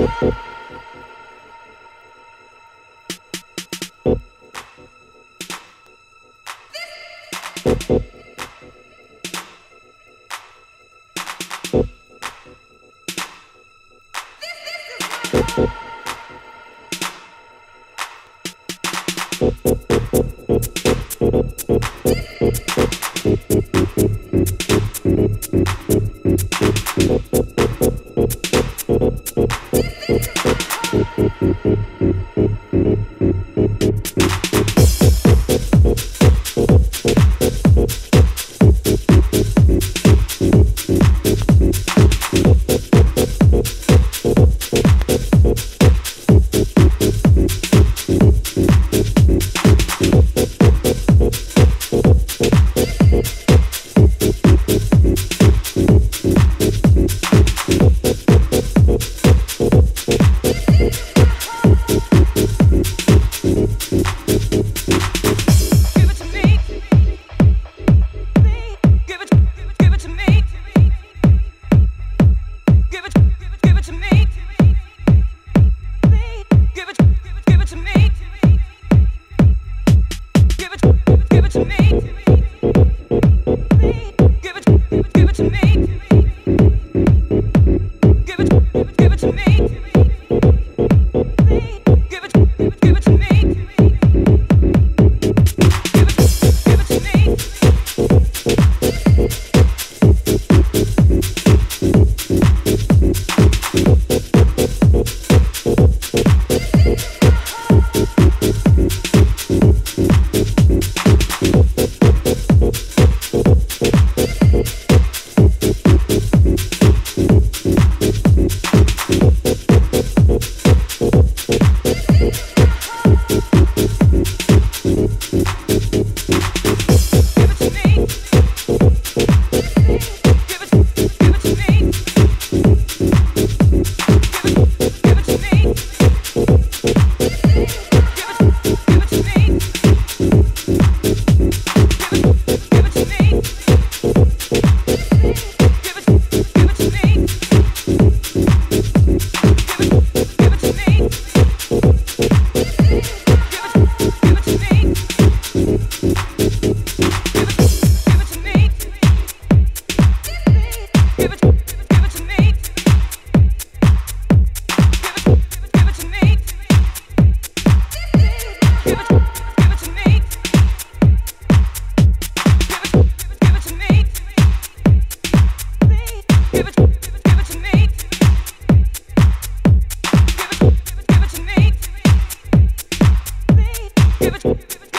Thank Give it, give it.